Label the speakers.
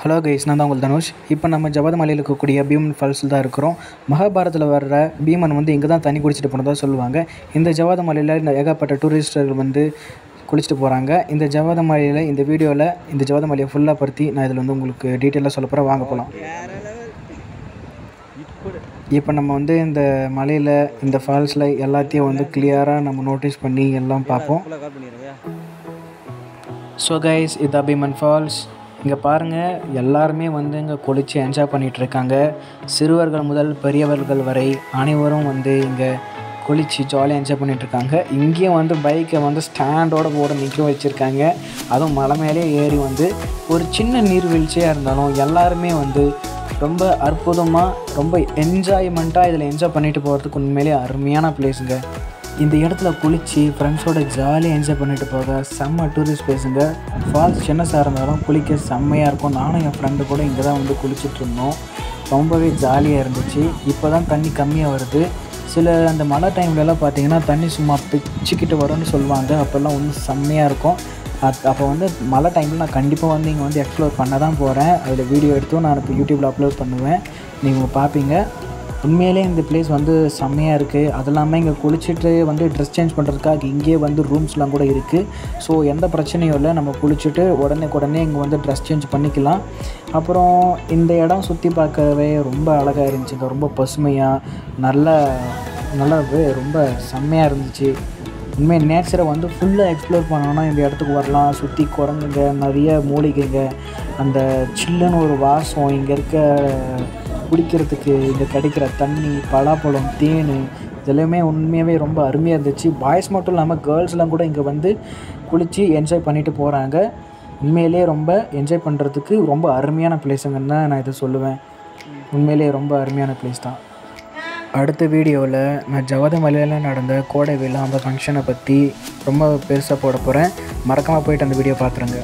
Speaker 1: Hello guys நான் தான் உங்கள் தனுஷ். இப்போ நம்ம ஜவதமலையில் இருக்கக்கூடிய பீமன் ஃபால்ஸில் தான் இருக்கிறோம். மகாபாரதத்தில் வர்ற பீமன் வந்து இங்கே தான் தண்ணி குடிச்சிட்டு போனதாக சொல்லுவாங்க. இந்த ஜவதமலையில் ஏகப்பட்ட டூரிஸ்டர்கள் வந்து குளிச்சுட்டு போகிறாங்க இந்த ஜவதமலையில் இந்த வீடியோவில் இந்த ஜவதமலையை ஃபுல்லாக படுத்தி நான் இதில் வந்து உங்களுக்கு டீட்டெயிலாக சொல்ல போகிறேன் வாங்க போகலாம் இப்போ நம்ம வந்து இந்த மலையில் இந்த ஃபால்ஸில் எல்லாத்தையும் வந்து கிளியராக நம்ம நோட்டீஸ் பண்ணி எல்லாம் பார்ப்போம். ஸோ கைஸ் இது அபிமன் ஃபால்ஸ் இங்கே பாருங்கள் எல்லாருமே வந்து இங்கே குளித்து என்ஜாய் பண்ணிகிட்ருக்காங்க சிறுவர்கள் முதல் பெரியவர்கள் வரை அனைவரும் வந்து இங்கே குளித்து ஜாலியாக என்ஜாய் பண்ணிகிட்ருக்காங்க இங்கேயும் வந்து பைக்கை வந்து ஸ்டாண்டோட போட நிற்க வச்சுருக்காங்க. அதுவும் மலை மேலே ஏறி வந்து ஒரு சின்ன நீர்வீழ்ச்சியாக இருந்தாலும் எல்லாருமே வந்து ரொம்ப அற்புதமாக ரொம்ப என்ஜாய்மெண்ட்டாக இதில் என்ஜாய் பண்ணிட்டு போகிறதுக்கு உண்மையிலேயே அருமையான பிளேஸுங்க இந்த இடத்துல குளித்து ஃப்ரெண்ட்ஸோட ஜாலியாக என்ஜாய் பண்ணிட்டு போக செம்ம டூரிஸ்ட் பிளேஸுங்க ஃபால்ஸ் சின்னசாக இருந்தாலும் குளிக்க செம்மையாக இருக்கும். நானும் என் ஃப்ரெண்டு கூட இங்கே தான் வந்து குளிச்சுட்டு இருந்தோம். ரொம்பவே ஜாலியாக இருந்துச்சு. இப்போ தான் தண்ணி கம்மியாக வருது. சில அந்த மழை டைம்லலாம் பார்த்தீங்கன்னா தண்ணி சும்மா பிச்சுக்கிட்டு வரும்னு சொல்லுவாங்க. அப்போல்லாம் ஒன்றும் செம்மையாக இருக்கும். அது அப்போ வந்து மழை டைமில் நான் கண்டிப்பாக வந்து இங்கே வந்து எக்ஸ்ப்ளோர் பண்ண தான் போகிறேன் அதில் வீடியோ எடுத்தும் நான் இப்போ யூடியூப்பில் அப்லோட் பண்ணுவேன். நீங்கள் பார்ப்பீங்க உண்மையிலே இந்த பிளேஸ் வந்து செம்மையாக இருக்குது அது இல்லாமல் இங்கே குளிச்சுட்டு வந்து ட்ரெஸ் சேஞ்ச் பண்ணுறதுக்காக இங்கேயே வந்து ரூம்ஸ்லாம் கூட இருக்குது ஸோ எந்த பிரச்சனையும் இல்லை. நம்ம குளிச்சுட்டு உடனே உடனே இங்கே வந்து ட்ரெஸ் சேஞ்ச் பண்ணிக்கலாம். அப்புறம் இந்த இடம் சுற்றி பார்க்கவே ரொம்ப அழகாக இருந்துச்சுங்க. ரொம்ப பசுமையாக நல்ல நல்லாவே ரொம்ப செம்மையாக இருந்துச்சு. உண்மையை நேச்சரை வந்து ஃபுல்லாக எக்ஸ்ப்ளோர் பண்ணோன்னா இந்த இடத்துக்கு வரலாம். சுற்றி குரங்குங்க நிறைய மூலிகைங்க அந்த சில்லுன்னு ஒரு வாசம் இங்கே இருக்க குடிக்கிறதுக்கு இங்கே கிடைக்கிற தண்ணி பலாப்பழம் தேன் இதெல்லாமே உண்மையாகவே ரொம்ப அருமையாக இருந்துச்சு. பாய்ஸ் மட்டும் இல்லாமல் கேர்ள்ஸ்லாம் கூட இங்கே வந்து குளித்து என்ஜாய் பண்ணிட்டு போகிறாங்க உண்மையிலே ரொம்ப என்ஜாய் பண்ணுறதுக்கு ரொம்ப அருமையான பிளேஸுங்கன்னு தான் நான் இதை சொல்லுவேன். உண்மையிலே ரொம்ப அருமையான பிளேஸ் தான். அடுத்த வீடியோவில் நான் ஜவதமலையில் நடந்த கோடை விழா அந்த ஃபங்க்ஷனை பற்றி ரொம்ப பெருசாக போட போகிறேன் மறக்காமல் போயிட்டு அந்த வீடியோ பார்த்துருங்க